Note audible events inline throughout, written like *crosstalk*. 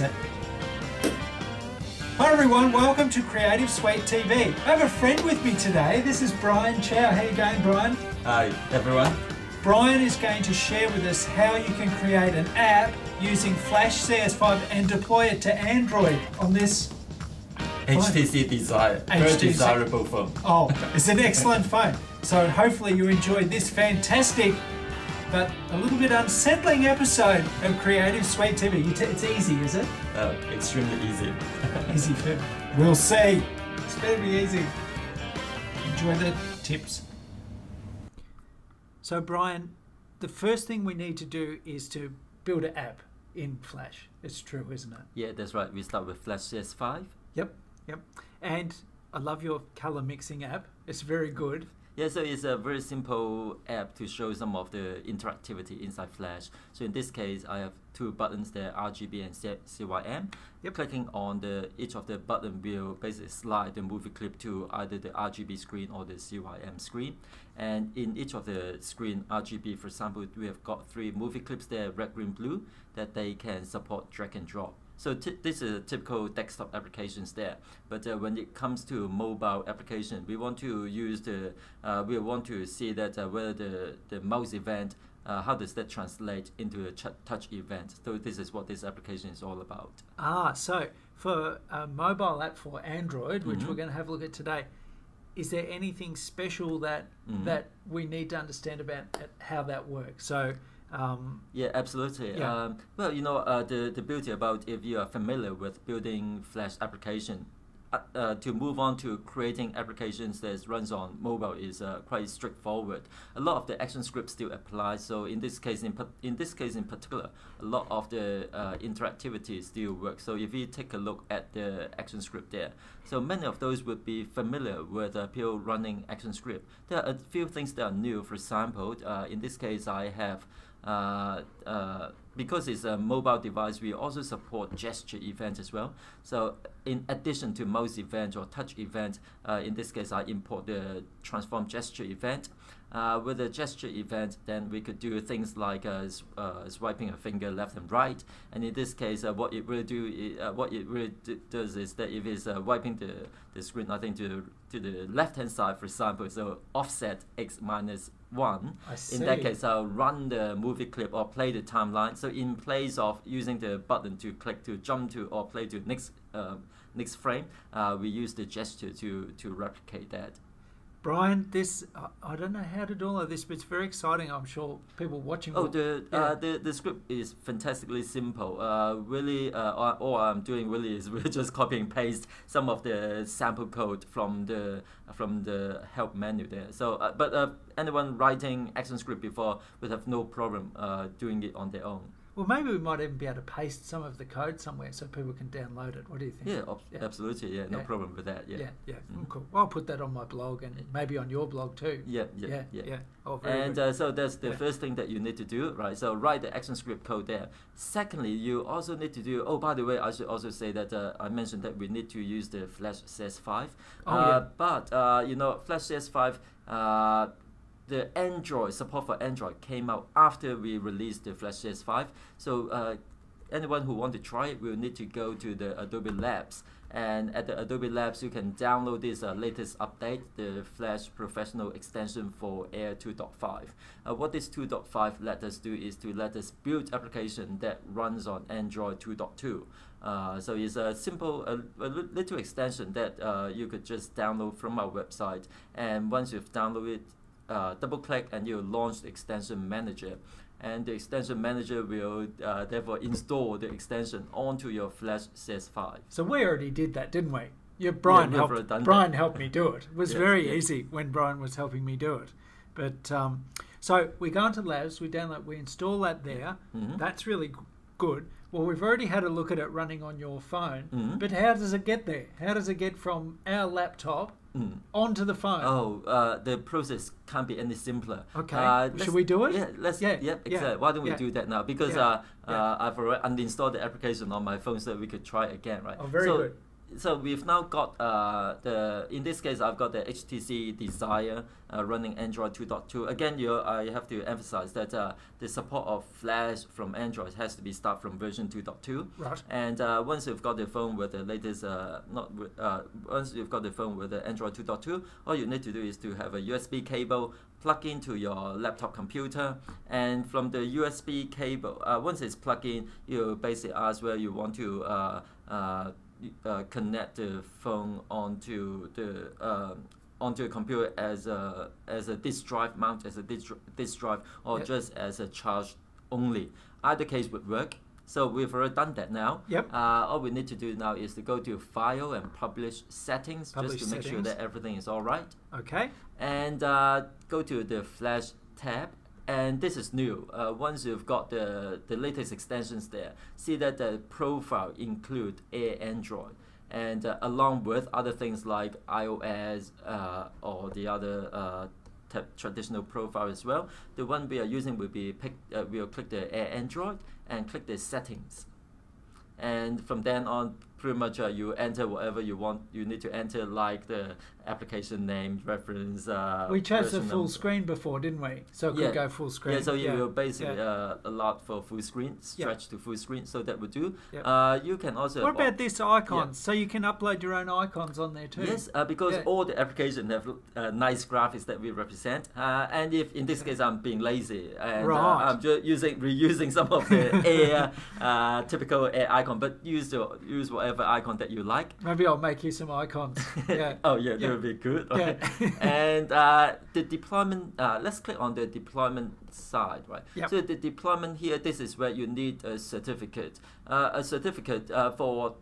it. Hi everyone, welcome to Creative Suite TV. I have a friend with me today. This is Brian Chau. How you going, Brian? Hi everyone. Brian is going to share with us how you can create an app using Flash CS5 and deploy it to Android on this. HTC Desire. Very desirable phone. Oh, it's an excellent phone. So hopefully you enjoyed this fantastic but a little bit unsettling episode of Creative Suite TV. You It's easy, is it? Uh, extremely easy. *laughs* Easy for We'll see. It's better be easy. Enjoy the tips. So, Brian, the first thing we need to do is to build an app in Flash. It's true, isn't it? yeah, that's right. We start with Flash CS5. Yep, yep. And I love your color mixing app. It's very good. Yeah, so it's a very simple app to show some of the interactivity inside Flash. So in this case, I have two buttons there, RGB and CYM. Yep. Clicking on the each of the button will basically slide the movie clip to either the RGB screen or the CYM screen. And in each of the screen RGB, for example, we have got three movie clips there, red, green, blue, that they can support drag and drop. So t- this is a typical desktop applications there. But uh, when it comes to mobile application, we want to use the, uh, we want to see that uh, whether the, the mouse event, uh, how does that translate into a ch- touch event. So this is what this application is all about. Ah, so for a mobile app for Android, which Mhm. we're going to have a look at today, is there anything special that Mhm. that we need to understand about uh, how that works? So, um, Yeah, absolutely. Yeah. Um, well, you know, uh, the, the beauty about if you are familiar with building Flash application, uh, uh, to move on to creating applications that runs on mobile is uh, quite straightforward. A lot of the action scripts still apply. So in this case, in, in this case in particular, a lot of the uh, interactivity still works. So if you take a look at the action script there, so many of those would be familiar with uh, pure running action script. There are a few things that are new. For example, uh, in this case, I have uh, because it's a mobile device, we also support gesture events as well. So in addition to mouse events or touch events, uh, in this case, I import the transform gesture event. Uh, with a gesture event, then we could do things like uh, s- uh, swiping a finger left and right. And in this case, uh, what it will do, uh, what it really does is that if it's uh, wiping the, the screen, I think to to the left hand side, for example, so offset x minus one. In that case, I'll run the movie clip or play the timeline. So in place of using the button to click to jump to or play to next uh, next frame, uh, we use the gesture to to replicate that. Brian, this I, I don't know how to do all of this, but it's very exciting. I'm sure people watching. Oh, will- the yeah. uh, the the script is fantastically simple. Uh, really, uh, all, all I'm doing really is *laughs* really just copy and paste some of the sample code from the from the help menu there. So, uh, but uh, anyone writing action script before would have no problem uh, doing it on their own. Well, maybe we might even be able to paste some of the code somewhere so people can download it. What do you think? Yeah, Yeah. absolutely. Yeah, no Yeah. problem with that. Yeah. yeah, yeah. Mhm. Mm, cool. Well, I'll put that on my blog and maybe on your blog too. Yeah, yeah, yeah, yeah. yeah. Oh, And uh, so that's the first thing that you need to do, right? So write the action script code there. Secondly, you also need to do. Oh, by the way, I should also say that uh, I mentioned that we need to use the Flash CS5. Oh, uh, yeah. But uh, you know, Flash CS5. The Android support for Android came out after we released the Flash CS5. So uh, anyone who want to try it will need to go to the Adobe Labs. And at the Adobe Labs, you can download this uh, latest update, the Flash Professional extension for Air 2.5. Uh, what this 2.5 let us do is to let us build application that runs on Android 2.2. Uh, so it's a simple, a, a little extension that uh, you could just download from our website. And once you've downloaded it, uh, double click and you launch the extension manager and the extension manager will uh, therefore install the extension onto your flash cs5 So we already did that, didn't we? Yeah, Brian we've helped. Brian that. helped me do it. It was *laughs* Yeah, very yeah. easy when Brian was helping me do it. But um, so we go into Labs, we download, we install that there. Mhm. That's really good. Well, we've already had a look at it running on your phone. Mhm. But how does it get there? How does it get from our laptop Mm. onto the phone? Oh, uh, the process can't be any simpler. Okay. Uh, Should we do it? Yeah, let's. Yeah, Yeah, yeah, exactly. Why don't we yeah. do that now? Because Yeah, uh, yeah. uh, I've already uninstalled the application on my phone, so we could try again, right? Oh, very so, good. So we've now got uh, the in this case I've got the HTC Desire uh, running Android 2.2. Again, you I have to emphasize that uh, the support of Flash from Android has to be start from version 2.2. Right. And uh, once you've got the phone with the latest, uh, not uh, once you've got the phone with the Android 2.2, all you need to do is to have a USB cable plug into your laptop computer, and from the USB cable, uh, once it's plugged in, you basically ask where you want to. Uh, connect the phone onto the uh, onto a computer as a as a disk drive mount as a disk, disk drive or Yep. just as a charge only. Either case would work. So we've already done that now. Yep. Uh, all we need to do now is to go to File and Publish Settings Publish just to make sure that everything is all right Okay. and uh, go to the Flash tab. And this is new. Uh, once you've got the, the latest extensions there, see that the profile include Air Android, and uh, along with other things like iOS uh, or the other uh, traditional profile as well. The one we are using will be pick. Uh, we'll click the Android and click the settings, and from then on, pretty much uh, you enter whatever you want. You need to enter like the application name, reference. Uh, we chose the full number. screen before, didn't we? So it could Yeah. go full screen. Yeah, so you will basically yeah. uh, allowed for full screen, stretch to full screen, so that would do. Yep. Uh, you can also. What about this icons? So you can upload your own icons on there too. Yes, uh, because Yeah. all the applications have uh, nice graphics that we represent. Uh, and if in this case I'm being lazy and Right. I'm just using reusing some of the *laughs* air uh, typical air icon, but use the use whatever icon that you like. Maybe I'll make you some icons. *laughs* Yeah. oh yeah, Yeah. that would be good. Yeah. *laughs* and uh, the deployment. Uh, let's click on the deployment side, right? Yep. So the deployment here, this is where you need a certificate. Uh, a certificate uh, for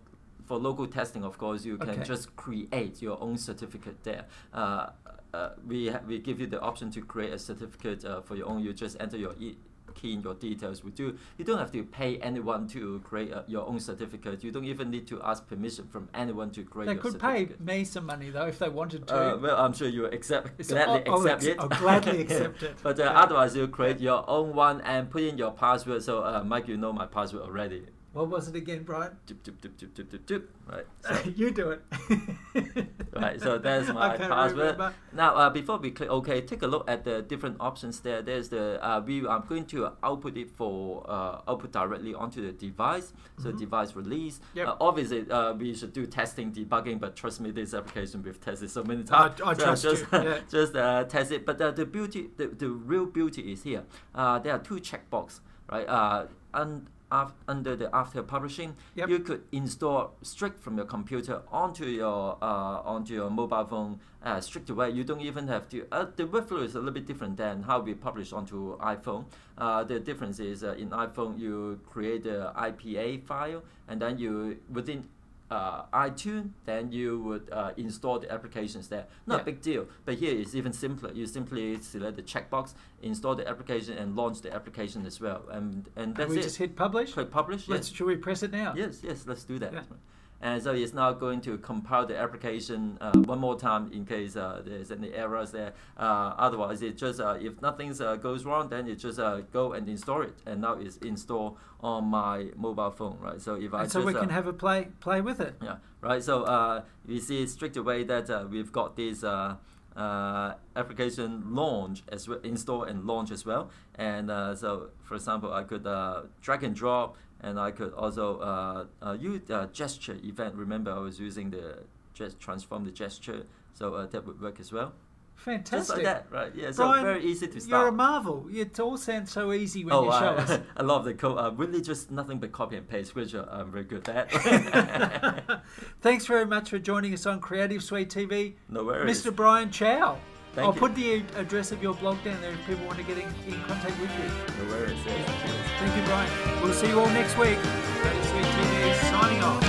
for local testing, of course, you can Okay. just create your own certificate there. Uh, uh, we ha- we give you the option to create a certificate uh, for your own. You just enter your e- key in your details. We do. You don't have to pay anyone to create uh, your own certificate. You don't even need to ask permission from anyone to create They your could pay me some money though if they wanted to. Uh, well, I'm sure you accept It's- gladly I'll- I'll accept ex- it. I'll gladly *laughs* accept it. But uh, Yeah. otherwise, you create your own one and put in your password. So, uh, Mike, you know my password already. What was it again, Brian? Doop, doop, doop, doop, doop, doop, doop. Right. So, *laughs* you do it. *laughs* right. So there's my *laughs* password. remember. Now, uh, before we click OK, take a look at the different options there. There's the uh, we are going to output it for uh, output directly onto the device. So Mhm. device release. Yep. Uh, obviously, uh, we should do testing, debugging, but trust me, this application we've tested so many times. I So trust just, you. Yeah. just uh, test it. But uh, the beauty, the, the real beauty is here. Uh, there are two checkbox, right? Uh, un, af, under the after publishing, Yep. you could install straight from your computer onto your uh, onto your mobile phone uh, straight away. You don't even have to. Uh, the workflow is a little bit different than how we publish onto iPhone. Uh, the difference is uh, in iPhone you create the IPA file and then you within uh, iTunes, then you would uh, install the applications there. Not Yeah. a big deal, but here it's even simpler. You simply select the checkbox, install the application, and launch the application as well. And and that's And we it. just hit publish. Click publish. Let's. Yes. Should we press it now? Yes, yes, let's do that. Yeah. And so it's now going to compile the application uh, one more time in case uh, there's any errors there. Uh, otherwise, it just uh, if nothing uh, goes wrong, then it just uh, go and install it. And now it's installed on my mobile phone, right? So if I so just we can have a play play with it. yeah, right. So uh, we see straight away that uh, we've got this uh, uh, application launch as well, install and launch as well. And uh, so, for example, I could uh, drag and drop, and I could also uh, uh, use uh, gesture event. Remember, I was using the just transform the gesture, so uh, that would work as well. Just Fantastic. like that, right? Yeah. So Brian, very easy to start. You're a marvel. It all sounds so easy when Oh, you show I, us. *laughs* I love the code. Uh, really, just nothing but copy and paste, which uh, I'm very good at. *laughs* *laughs* Thanks very much for joining us on Creative Suite TV, no worries. Mr. Brian Chau. Thank I'll you. put the address of your blog down there if people want to get in, in contact with you. No worries. Yeah. Thank you, Brian. We'll see you all next week. Creative Suite TV signing off.